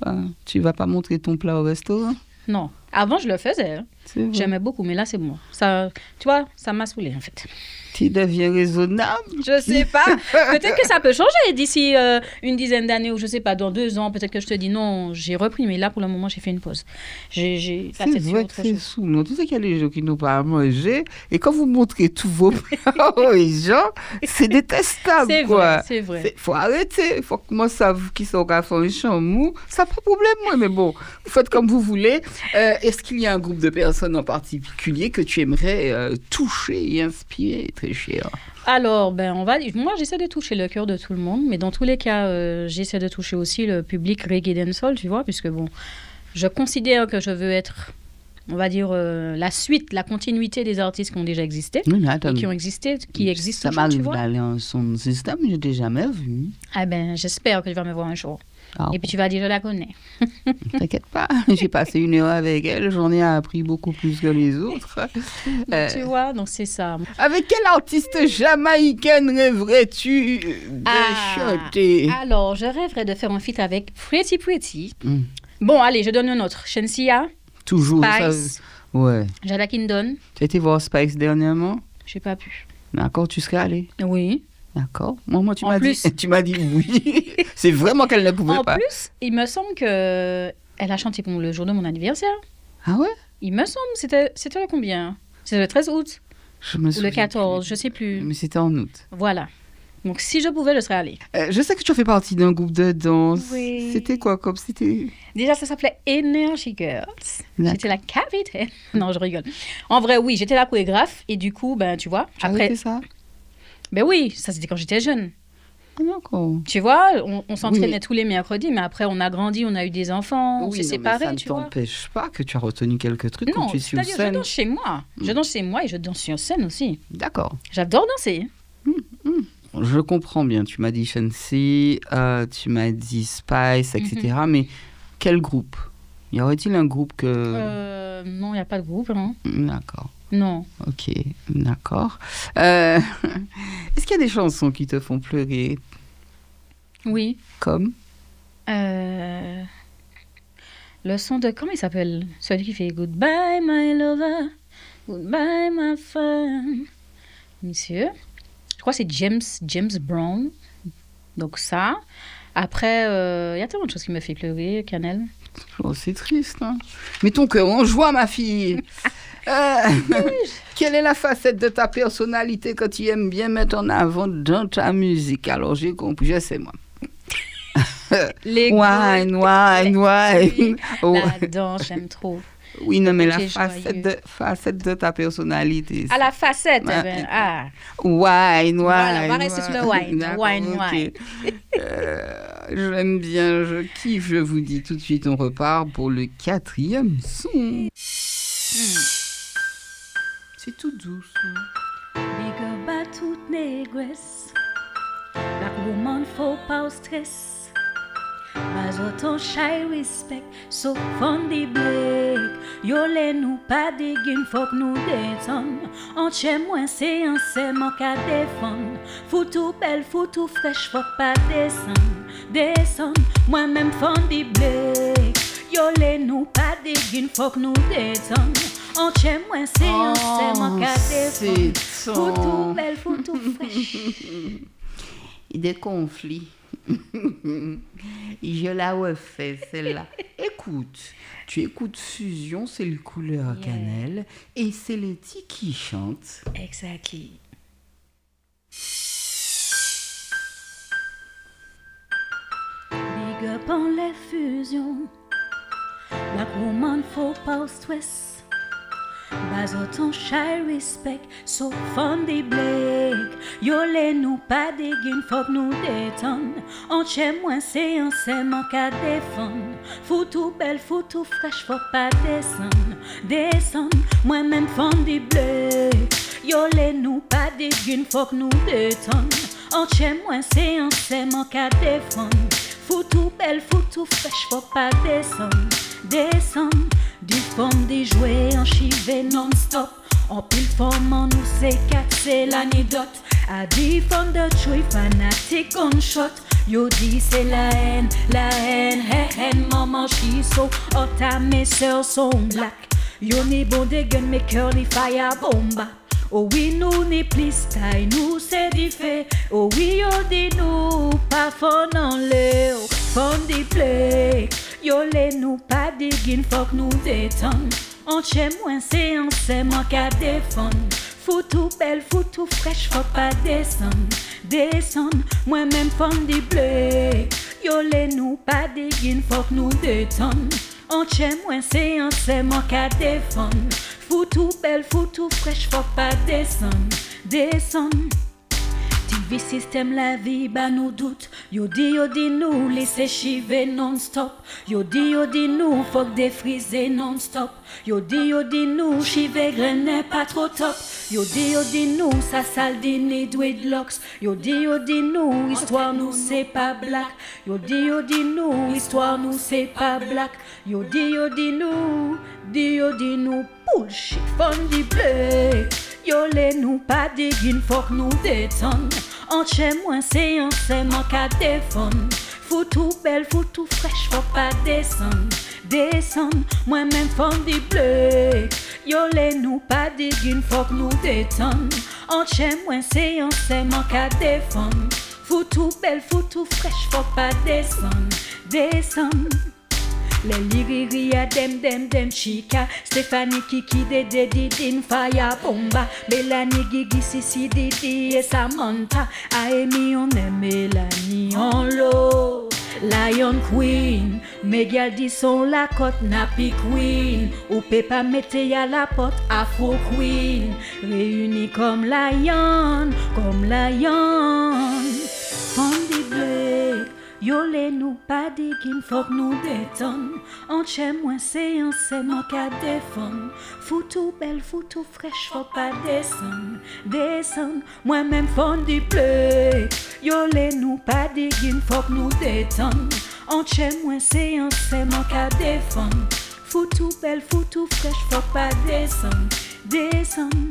Bah, tu vas pas montrer ton plat au restaurant Non. Avant, je le faisais. hein. J'aimais beaucoup, mais là, c'est bon. Ça, tu vois, ça m'a saoulé, en fait. Tu deviens raisonnable. Je sais pas. peut-être que ça peut changer d'ici euh, une dizaine d'années ou je sais pas, dans deux ans. Peut-être que je te dis non, j'ai repris, mais là, pour le moment, j'ai fait une pause. J'ai, C'est vrai que c'est saoulant. Tu sais qu'il y a des gens qui n'ont pas à manger et quand vous montrez tous vos plats aux gens, c'est détestable. C'est vrai, c'est vrai. Faut arrêter. faut que moi, ça vous qui sont faire un chamou. Ça pas de problème, moi, mais bon, vous faites comme vous voulez. Euh, Est-ce qu'il y a un groupe de personnes en particulier que tu aimerais euh, toucher et inspirer, cher Alors, ben, on va. Moi, j'essaie de toucher le cœur de tout le monde, mais dans tous les cas, euh, j'essaie de toucher aussi le public reggae dancehall, tu vois, puisque bon, je considère que je veux être, on va dire, euh, la suite, la continuité des artistes qui ont déjà existé. Oui. Et qui ont existé, qui existent Ça m'arrive d'aller en son système, je t'ai jamais vu. Ah ben, j'espère que tu vas me voir un jour. Ah, Et puis tu vas dire, je la connais. T'inquiète pas, j'ai passé une heure avec elle, j'en ai appris beaucoup plus que les autres. Euh, Tu vois, donc c'est ça. avec quelle artiste jamaïcaine rêverais-tu de Ah. chanter? Alors, je rêverais de faire un feat avec Pretty Pretty. Mm. Bon, allez, je donne un autre. Shensia, Toujours ça. Spice, Ouais. Jada Kingdon. Tu as été voir Spice dernièrement? J'ai pas pu. D'accord, tu serais allé. Oui. D'accord. Moi, moi, tu En m'as dit, tu m'as dit oui. C'est vraiment qu'elle ne pouvait En pas. plus, il me semble que elle a chanté pour le jour de mon anniversaire. Ah ouais? Il me semble, c'était c'était le combien? C'était le 13 août Je me ou le souviens 14, plus. je sais plus. Mais c'était en août. Voilà. Donc si je pouvais, je serais allée. Euh, je sais que tu fais partie d'un groupe de danse. Oui. C'était quoi comme c'était? Déjà, ça s'appelait Energy Girls. J'étais la capitaine. Non, je rigole. En vrai, oui, j'étais la chorégraphe et du coup, ben, tu vois, as après, ça ben oui, ça c'était quand j'étais jeune. D'accord. Tu vois, on, on s'entraînait tous les mercredis, mais après on a grandi, on a eu des enfants, on Oui, s'est non, séparés, ça ne t'empêche pas que tu as retenu quelques trucs quand Non, tu es sur c'est-à-dire je scène. danse chez moi. Je danse chez moi et je danse sur scène aussi. D'accord. J'adore danser. Je comprends bien. Tu m'as dit Shensi, euh, tu m'as dit Spice, etc. Mhm. Mais quel groupe? Y aurait-il un groupe que... Euh, non, il n'y a pas de groupe, hein. D'accord. Non. Ok, d'accord. Euh, Est-ce qu'il y a des chansons qui te font pleurer? Oui. comme? Euh, Le son de... Comment il s'appelle? Celui qui fait Goodbye, my lover. Goodbye, my friend. Monsieur. Je crois que c'est James, James Brown. Donc ça. Après, euh, il y a tellement de choses qui me fait pleurer, Canel. Oh, C'est triste. Hein Mais ton cœur en joie, ma fille. Euh, quelle est la facette de ta personnalité que tu aimes bien mettre en avant dans ta musique? Alors j'ai compris, je sais moi. Les Wine, wine, wine. La danse, j'aime trop. oui, non, mais la facette de, facette de ta personnalité. À la facette, Ouais. eh ben, ah. Wine, wine. Voilà, on va rester sur le wine. Wine, ok. wine. Euh, J'aime bien, je kiffe. Je vous dis tout de suite, on repart pour le quatrième son. Hmm. C'est tout douce. hein. Big up toute négresse. Black woman faut pas stress. Pas autant shy respect. So fun the black. Yo nous pas de gain faut que nous détendre. En chez moi c'est un serment qu'à défendre. Faut tout belle, faut tout fraîche, faut pas descendre. Descendre, moi-même fun the black. Yo les nous pas de gain faut que nous détendre. En chez moi c'est un serment qu'à défendre. Oh, c'est Faut tout ton... belle, faut tout fraîche. Des conflits. Je la refais, celle-là. Écoute, tu écoutes Fusion, c'est le couleur Yeah. cannelle, et c'est Letty qui chante. Exactly. Big up en les fusions. Black woman au stress. Bas autant shy respect, so fundy Blake. Yo les nous pas dégaine, faut que nous détonne. On chez moi, c'est un seulement qu'à défendre. Faut tout belle, faut tout fraîche, faut pas descendre. Descendre, moi-même fundy Blake. Yo pas dégaine, faut que nous détonne. On chez moi, c'est un seulement qu'à défendre. Faut tout belle, faut tout fraîche, faut pas descendre. Du pomme des jouets en chivé non-stop. En pile forme, nous c'est quatre, c'est l'anecdote. Dit fond de chouille fanatique on shot. Yo dit c'est la haine, la haine, haine, maman chiso. Oh ta mes sœurs sont black. Yo ni bon des guns, mes cœurs ni fire bomba. Oh oui, nous ni plus taille, nous c'est différent. Oh oui, yo dit nous, pas fond en l'air, fond di play. Yo les nous pas digging, faut que nous détendre. On chez moi, c'est c'est moi qu'à défendre. Faut tout belle, faut tout fraîche, faut pas descendre. Descendre, moi-même fond di play. Yo les nous pas digging, faut que nous détendre. On chez moi, c'est un c'est moi qu'à défendre. Faut tout belle, faut tout fraîche, TV système la vie, bah nous doute. Yo dit, yo dit nous, laissez chiver non-stop. Yo dit, yo dit nous, faut que défriser non-stop. Yo dit, yo dit nous, chiver grenet pas trop top. Yo dit, yo dit nous, ça sale dîner dreadlocks. Yo dit, yo dit nous, histoire nous c'est pas black. Yo dit, yo dit nous, histoire nous c'est pas black. Yo dit, yo dit nous, dit, yo dit nous, bullshit, fun di play. Yo les nous pas digging, faut que nous détendre. En chez moi, c'est un seulement qu'à défendre. Faut tout belle, faut tout fraîche, faut pas descendre. Descendre, moi-même fond di play. Yo les nous pas digging, faut que nous détendre. En chez moi, c'est un seulement qu'à défendre. Faut tout belle, faut tout Les liriri à dem dem dem chica Stéphanie Kiki Dede Didin Faya Bomba Mélanie Gigi Sissi Didi et Samantha. Aemi on aime Mélanie en l'eau Lion Queen. Megal dit son la côte Nappy Queen. Ou Pepa mette à la porte Afro Queen. Réunis comme Lion Comme Lion. Fondy Blake Yo les nous pas digging, faut que nous détonne. En chez moi, c'est un seulement qu'à défendre. Faut tout belle, faut tout fraîche, faut pas descendre. Descendre, moi-même fond du play. Yo les nous pas digging, faut que nous détonne. En chez moi, c'est un seulement qu'à défendre. Faut tout belle, faut tout fraîche, faut pas descendre. Descendre.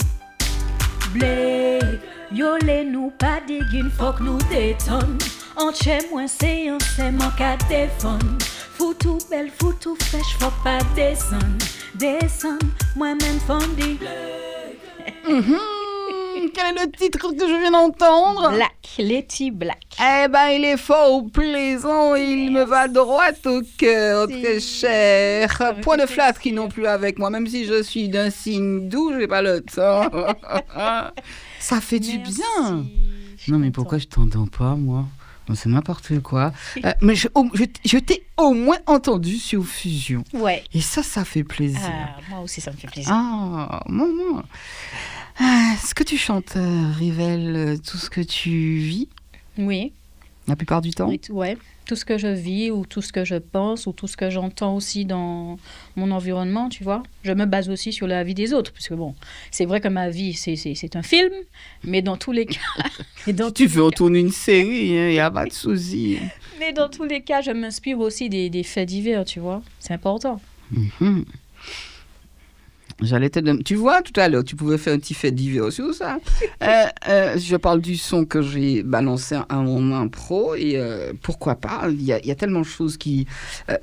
Blake, yo les nous pas digging, faut que nous détonne. En chez moi, c'est un seulement qu'à défendre. Faut tout belle, faut tout fraîche, faut pas descendre. Descendre, moi-même fondi. Hmm, quel est le titre que je viens d'entendre Black, Letty Black. Eh ben, il est fort plaisant, il me va droit au cœur, très cher. Point de flatterie non plus avec moi, même si je suis d'un signe doux, j'ai pas le temps. Ça fait du bien. Non, mais pourquoi je t'entends pas, moi C'est n'importe quoi. Euh, mais je, au- je, je t'ai au moins entendu sur Fusion. Ouais. Et ça, ça fait plaisir. Ah, moi aussi, ça me fait plaisir. Ah, maman. Ah, Est-ce que tu chantes, euh, révèle euh, tout ce que tu vis? Oui. La plupart du temps Oui, tout- ce que je vis ou tout ce que je pense ou tout ce que j'entends aussi dans mon environnement, tu vois. Je me base aussi sur la vie des autres. Parce que bon, c'est vrai que ma vie, c'est- c'est c'est un film, mais dans tous les cas... mais dans Tu veux cas- tourner une série, il n'y a pas de souci. Mais dans tous les cas, je m'inspire aussi des, des faits divers, tu vois. C'est important. Mhm. J'allais te demander. Tu vois, tout à l'heure, tu pouvais faire un petit fait divers sur ça. Euh, euh, je parle du son que j'ai balancé à mon impro et euh, pourquoi pas. Il y, a, il y a tellement de choses qui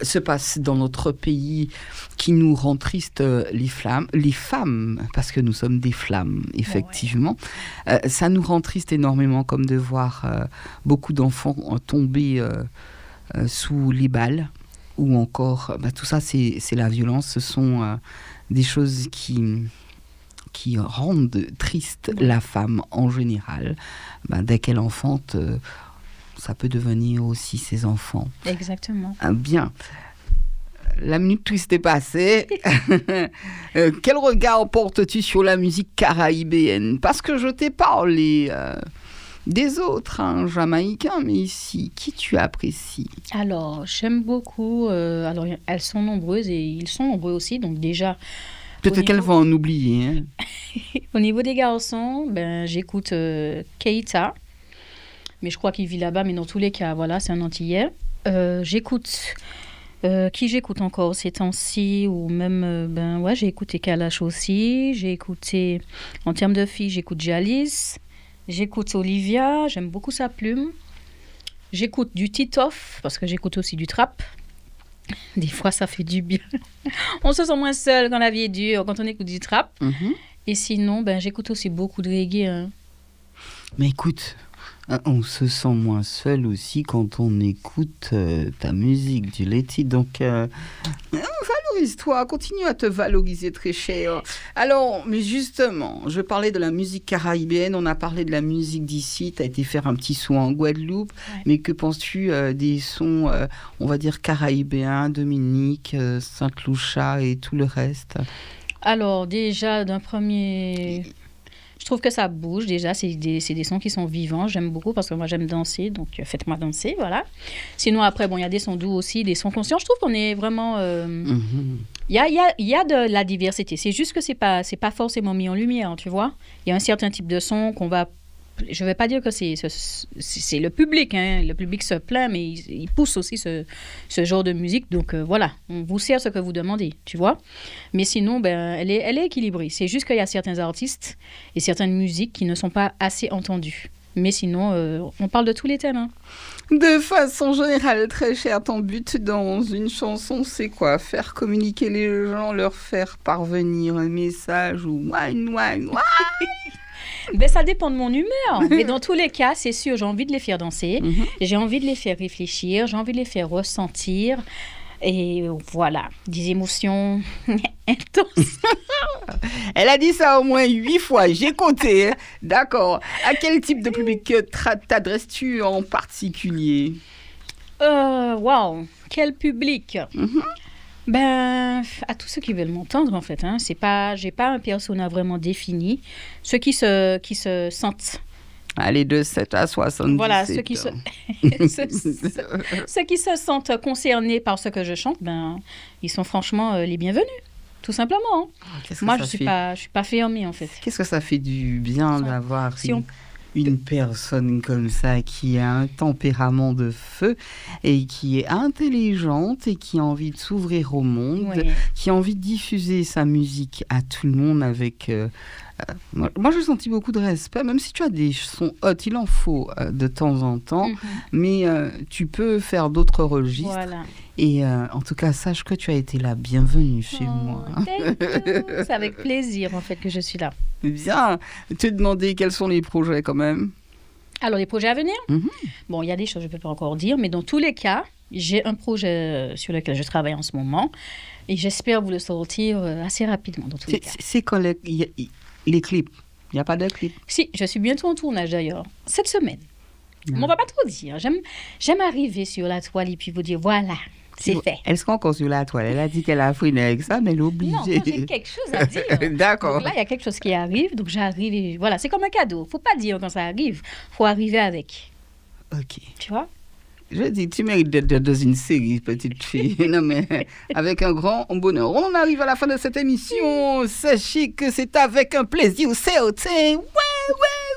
se passent dans notre pays qui nous rend tristes, les, flammes, les femmes, parce que nous sommes des flammes, effectivement. Ça nous rend tristes énormément, comme de voir beaucoup d'enfants tomber sous les balles ou encore, bah, tout ça, c'est la violence. Ce sont des choses qui, qui rendent triste la femme en général. Bah, dès qu'elle enfante, euh, ça peut devenir aussi ses enfants. Exactement. Ah, bien. la minute triste est passée. Euh, quel regard portes-tu sur la musique caribéenne Parce que je t'ai parlé euh, des autres, hein, jamaïcains, mais ici, qui tu apprécies? Alors, j'aime beaucoup. euh, alors, elles sont nombreuses et ils sont nombreux aussi. Donc, déjà, Peut-être Au qu'elle niveau- va en oublier. hein. au niveau des garçons, ben, j'écoute euh, Keita. Mais je crois qu'il vit là-bas. Mais dans tous les cas, voilà, c'est un Antillais. Euh, j'écoute. euh, qui j'écoute encore ces temps-ci ou même euh, ben ouais j'ai écouté Kalash aussi j'ai écouté en termes de filles j'écoute Jalis j'écoute Olivia j'aime beaucoup sa plume j'écoute du Titoff parce que j'écoute aussi du trap des fois ça fait du bien on se sent moins seul quand la vie est dure quand on écoute du trap Mhm. et sinon ben j'écoute aussi beaucoup de reggae hein. Mais écoute, on se sent moins seul aussi quand on écoute euh, ta musique du Letty. Donc, euh, valorise-toi, continue à te valoriser très cher. Alors, mais justement, je parlais de la musique caribéenne, on a parlé de la musique d'ici, tu as été faire un petit son en Guadeloupe, Ouais. mais que penses-tu euh, des sons, euh, on va dire, caribéens, Dominique, euh, Sainte-Lucia et tout le reste? Alors, déjà, d'un premier. Je trouve que ça bouge déjà. C'est des, des sons qui sont vivants. J'aime beaucoup parce que moi, j'aime danser. Donc, euh, faites-moi danser. Voilà. Sinon, après, bon, il y a des sons doux aussi, des sons conscients. Je trouve qu'on est vraiment. euh. Il y, a, il y, a, il y a de la diversité. C'est juste que c'est pas, c'est pas forcément mis en lumière, tu vois. Il y a un certain type de son qu'on va. Je vais pas dire que c'est, le public. Hein. Le public se plaint, mais il, pousse aussi ce, genre de musique. Donc euh, voilà, on vous sert ce que vous demandez, tu vois. Mais sinon, ben, elle, est, équilibrée. C'est juste qu'il y a certains artistes et certaines musiques qui ne sont pas assez entendues. Mais sinon, euh, on parle de tous les thèmes. hein. De façon générale, très cher, ton but dans une chanson, c'est quoi? Faire communiquer les gens, leur faire parvenir un message ou wine, wine, wine? Ben, ça dépend de mon humeur. Mais dans tous les cas, c'est sûr, j'ai envie de les faire danser. Mhm. J'ai envie de les faire réfléchir. J'ai envie de les faire ressentir. Et voilà, des émotions intenses. Elle a dit ça au moins huit fois, j'ai compté. hein. D'accord. À quel type de public t'adresses-tu en particulier? Euh, Waouh, quel public? Mhm. Ben, à tous ceux qui veulent m'entendre, en fait. Hein. C'est pas, j'ai pas un persona vraiment défini. Ceux qui se, qui se sentent Allez, de 7 à 70. Voilà, ceux qui se- ceux, qui se sentent concernés par ce que je chante, ben, ils sont franchement euh, les bienvenus, tout simplement. hein. Que Moi, je suis fait pas, je suis pas fermée en fait. Qu'est-ce que ça fait du bien d'avoir si on- une personne comme ça qui a un tempérament de feu et qui est intelligente et qui a envie de s'ouvrir au monde, qui a envie de diffuser sa musique à tout le monde avec... euh, euh, moi, j'ai senti beaucoup de respect, même si tu as des sons hot, il en faut euh, de temps en temps, Mhm. mais tu peux faire d'autres registres. Voilà. Et euh, en tout cas, sache que tu as été la bienvenue chez Oh, moi. C'est avec plaisir en fait que je suis là. Bien, te demander quels sont les projets quand même. Alors, les projets à venir? Mhm. Bon, il y a des choses que je ne peux pas encore dire, mais dans tous les cas, j'ai un projet sur lequel je travaille en ce moment et j'espère vous le sortir euh, assez rapidement dans tous les C'est- cas. C'est quand les, clips? Il n'y a pas de clip Si, je suis bientôt en tournage d'ailleurs, cette semaine. Ah. On va pas trop dire. J'aime arriver sur la toile et puis vous dire voilà, c'est fait. Elle sera encore sur la toile? Elle a dit qu'elle a fouiné avec ça, mais elle est Non, obligée. moi, j'ai quelque chose à dire. D'accord. Là, il y a quelque chose qui arrive, donc j'arrive et voilà, c'est comme un cadeau. Faut pas dire quand ça arrive, faut arriver avec. Ok. Tu vois? Je dis, tu mérites d'être dans une série, petite fille. non, mais avec un grand bonheur. On arrive à la fin de cette émission. Sachez que c'est avec un plaisir certain. Ouais, ouais,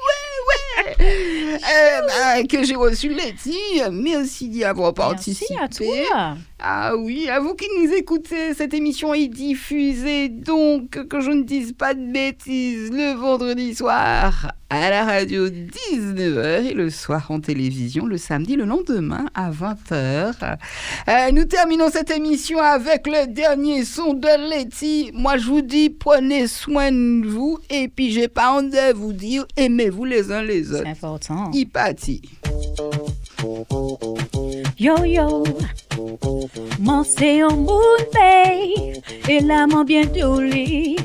ouais, ouais. Euh, bah, que j'ai reçu Letty. Merci d'y avoir participé. Merci à toi. Ah oui, à vous qui nous écoutez, cette émission est diffusée donc, que je ne dise pas de bêtises, le vendredi soir à la radio 19h et le soir en télévision le samedi le lendemain à 20h. Euh, nous terminons cette émission avec le dernier son de Letty. Moi je vous dis prenez soin de vous et puis j'ai pas honte de vous dire aimez-vous les uns les C'est autres. important. Ipati. Yo yo, mon c'est un moon bay, et là mon bien lit.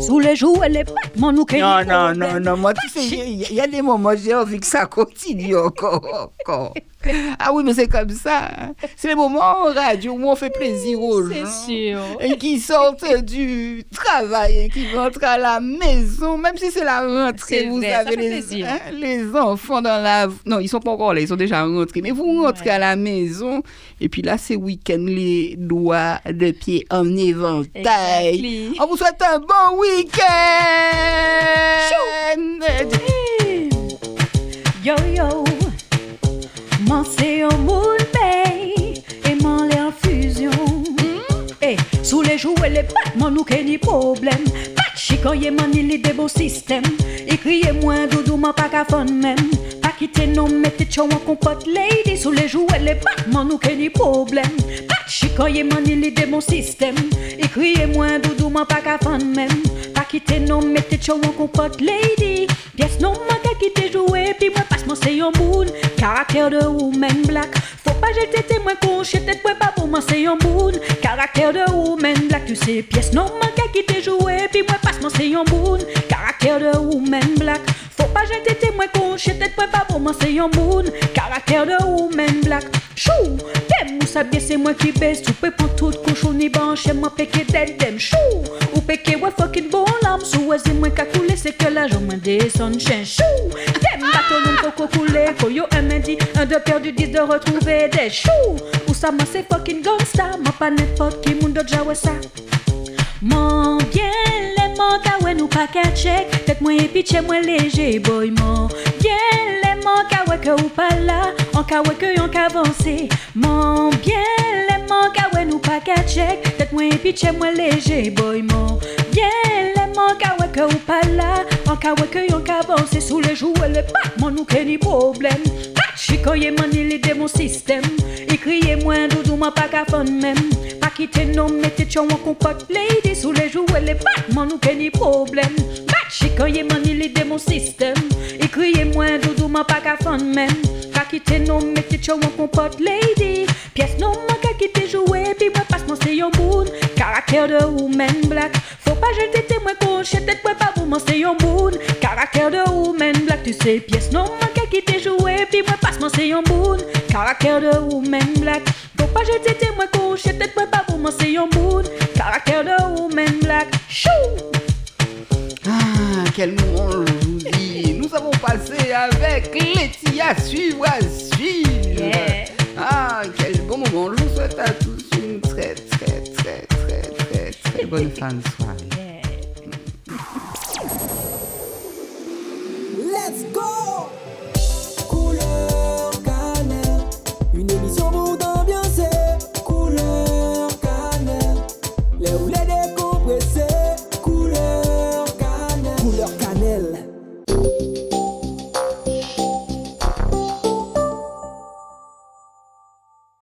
Sous les joues, est pas mon nous Non, non, non, non, moi tu sais, il y, a- des moments j'ai envie que ça continue encore. Ah oui, mais c'est comme ça. C'est les moments en radio où on fait plaisir aux gens. C'est sûr. Et qui sortent du travail et qui rentrent à la maison, même si c'est la rentrée, vous vrai, fait les, hein, les enfants dans la... Non, ils sont pas encore là, ils sont déjà rentrés. Mais vous rentrez à la maison, et puis là, c'est week-end, les doigts de pied en éventail. Exactly. On vous souhaite un bon week-end Yo yo, c'est un moule bay et m'en fusion. Eh, sous les jouets, les battements, nous qu'est ni problème. Pas de chicoyer, mon il est des beaux systèmes. Écriez moins doudou, m'en pas qu'à fond même. Pas quitter non, mettez chou en compote, lady. Sous les jouets, les battements, nous qu'est ni problème. Pas de chicoyer, mon il est des bons systèmes. Écriez moins doudou, m'en pas qu'à fond même. Pas quitter non, mettez chou en compote, lady. Pièce non, m'en qu'à quitter jouer, puis moi passe mon c'est un boule. Caractère de woman black. Faut pas jeter tes moins con, tête moi pas pour moi c'est un boule. Caractère de woman black, tu sais, pièce non, m'en qu'à quitter jouer, puis moi passe mon c'est un boule. Caractère de woman black. Faut pas jeter tes moins con, tête moi pas pour c'est un boule. Caractère de woman black. Chou, t'aimes ou ça bien c'est moi qui baisse, tu peux prendre tout cochon ni banche, moi péquer d'elle, t'aimes chou. Ou péquer ouais fucking bon l'âme, sous c'est moi qu'à c'est que j'en m'en descend chien chou. T'aimes bateau long coco coulé, koyo un midi, un de perdu, dix de retrouver des choux. Ou ça moi c'est fucking gangsta, moi pas n'importe qui moun d'autre ouais ça. Mon bien, les mangas, ouais, nous pas check. Tête moi pitché, moi léger, boy, mon bien, les mangas, ouais, que ou pas là. Cas, ouais, que yon qu'avancé. Mon bien, les mangas, ouais, nous pas check. Tête moi pitché, moi léger, boy, mon bien, les mangas, ouais, que ou pas là. Cas, ouais, que yon qu'avancé. Sous les joues, le pas, mon nous qu'est ni problème. Chicoye mon il est mon système. Écriez moins doudou, moi pas qu'à fond même. Quitter non, mettez chou en compote, lady. Sous les joues, les battements, nous qu'est ni problème. Bat chicoye mon il est mon système. Écriez moins doudou, moi pas qu'à fond même. Pas quitter non, mettez chou en compote, lady. Pièce non, moi qu'à quitter jouer, puis moi passe mon c'est un bout. Caractère de woman black. Faut pas jeter tes moins con, tête moi pas mon c'est un bout. Caractère de woman black, tu sais, pièce non, moi qu'à quitter jouer, puis moi passe mon c'est un bout. Caractère de woman black. Faut pas jeter tes moins con, tête moi pas pour mon c'est un bout. Caractère de woman black. Chou! Ah, quel moment je vous dis Nous avons passé avec Laetitia Suivre à suivre Yeah. Ah, quel bon moment Je vous souhaite à tous une très très très très très très bonne fin de soirée Let's go!